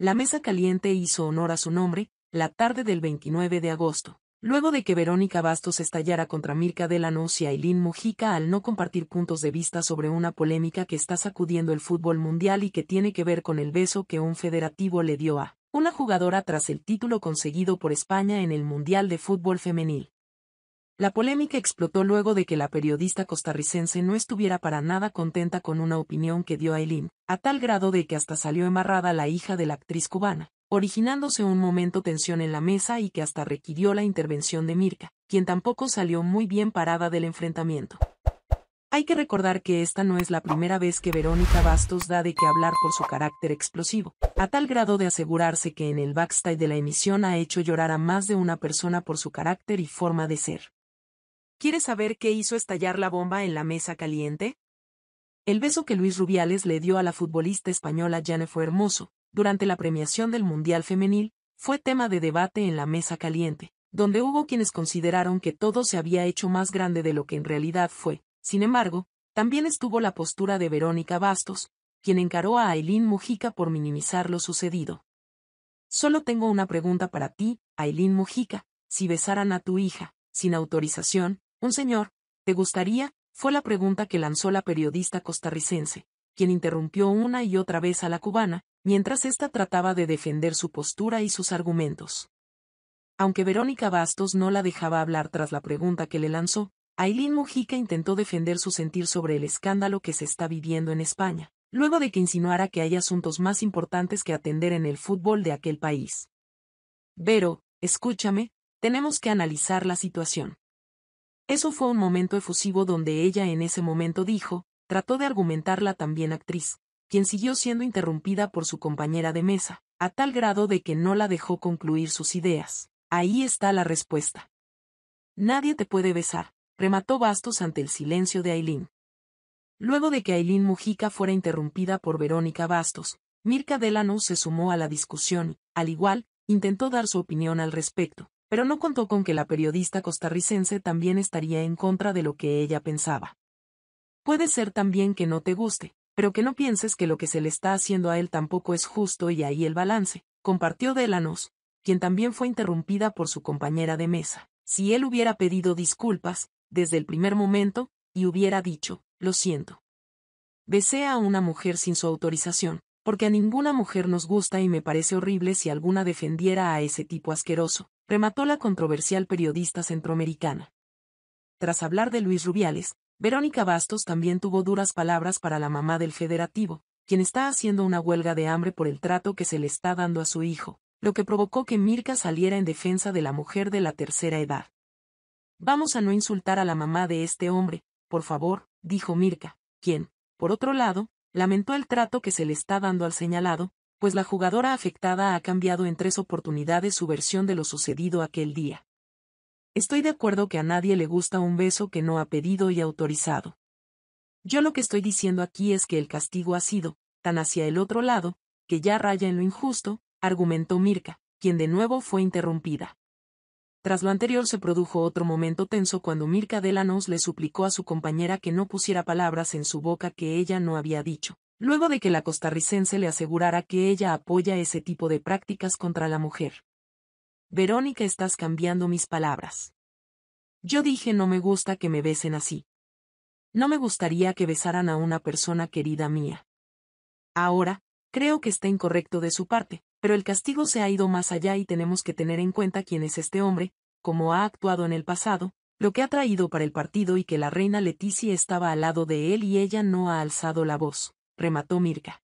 La mesa caliente hizo honor a su nombre, la tarde del 29 de agosto. Luego de que Verónica Bastos estallara contra Mirka Delanos y Aileen Mujica al no compartir puntos de vista sobre una polémica que está sacudiendo el fútbol mundial y que tiene que ver con el beso que un federativo le dio a una jugadora tras el título conseguido por España en el Mundial de Fútbol Femenil. La polémica explotó luego de que la periodista costarricense no estuviera para nada contenta con una opinión que dio Aileen, a tal grado de que hasta salió embarrada la hija de la actriz cubana originándose un momento tensión en la mesa y que hasta requirió la intervención de Mirka, quien tampoco salió muy bien parada del enfrentamiento. Hay que recordar que esta no es la primera vez que Verónica Bastos da de qué hablar por su carácter explosivo, a tal grado de asegurarse que en el backstage de la emisión ha hecho llorar a más de una persona por su carácter y forma de ser. ¿Quieres saber qué hizo estallar la bomba en la mesa caliente? El beso que Luis Rubiales le dio a la futbolista española Jennifer Hermoso, durante la premiación del Mundial Femenil, fue tema de debate en la mesa caliente, donde hubo quienes consideraron que todo se había hecho más grande de lo que en realidad fue. Sin embargo, también estuvo la postura de Verónica Bastos, quien encaró a Aileen Mujica por minimizar lo sucedido. Solo tengo una pregunta para ti, Aileen Mujica, si besaran a tu hija, sin autorización, un señor, ¿te gustaría? fue la pregunta que lanzó la periodista costarricense, quien interrumpió una y otra vez a la cubana, mientras ésta trataba de defender su postura y sus argumentos. Aunque Verónica Bastos no la dejaba hablar tras la pregunta que le lanzó, Aileen Mujica intentó defender su sentir sobre el escándalo que se está viviendo en España, luego de que insinuara que hay asuntos más importantes que atender en el fútbol de aquel país. Vero, escúchame, tenemos que analizar la situación. Eso fue un momento efusivo donde ella en ese momento dijo, trató de argumentar la también actriz, quien siguió siendo interrumpida por su compañera de mesa, a tal grado de que no la dejó concluir sus ideas. Ahí está la respuesta. Nadie te puede besar, remató Bastos ante el silencio de Aileen. Luego de que Aileen Mujica fuera interrumpida por Verónica Bastos, Mirka Delano se sumó a la discusión y, al igual, intentó dar su opinión al respecto, pero no contó con que la periodista costarricense también estaría en contra de lo que ella pensaba. Puede ser también que no te guste, pero que no pienses que lo que se le está haciendo a él tampoco es justo y ahí el balance, compartió Delanos, quien también fue interrumpida por su compañera de mesa. Si él hubiera pedido disculpas, desde el primer momento, y hubiera dicho, lo siento. Besé a una mujer sin su autorización, porque a ninguna mujer nos gusta y me parece horrible si alguna defendiera a ese tipo asqueroso, remató la controversial periodista centroamericana. Tras hablar de Luis Rubiales, Verónica Bastos también tuvo duras palabras para la mamá del federativo, quien está haciendo una huelga de hambre por el trato que se le está dando a su hijo, lo que provocó que Mirka saliera en defensa de la mujer de la tercera edad. Vamos a no insultar a la mamá de este hombre, por favor, dijo Mirka, quien, por otro lado, lamentó el trato que se le está dando al señalado, pues la jugadora afectada ha cambiado en tres oportunidades su versión de lo sucedido aquel día. Estoy de acuerdo que a nadie le gusta un beso que no ha pedido y autorizado. Yo lo que estoy diciendo aquí es que el castigo ha sido, tan hacia el otro lado, que ya raya en lo injusto, argumentó Mirka, quien de nuevo fue interrumpida. Tras lo anterior se produjo otro momento tenso cuando Mirka Delanos le suplicó a su compañera que no pusiera palabras en su boca que ella no había dicho, luego de que la costarricense le asegurara que ella apoya ese tipo de prácticas contra la mujer. Verónica, estás cambiando mis palabras. Yo dije no me gusta que me besen así. No me gustaría que besaran a una persona querida mía. Ahora, creo que está incorrecto de su parte, pero el castigo se ha ido más allá y tenemos que tener en cuenta quién es este hombre, cómo ha actuado en el pasado, lo que ha traído para el partido y que la reina Leticia estaba al lado de él y ella no ha alzado la voz, remató Mirka.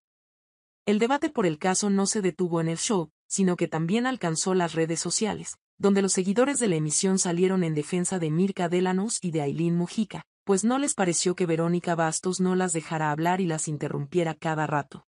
El debate por el caso no se detuvo en el show, sino que también alcanzó las redes sociales, donde los seguidores de la emisión salieron en defensa de Mirka Delanos y de Aileen Mujica, pues no les pareció que Verónica Bastos no las dejara hablar y las interrumpiera cada rato.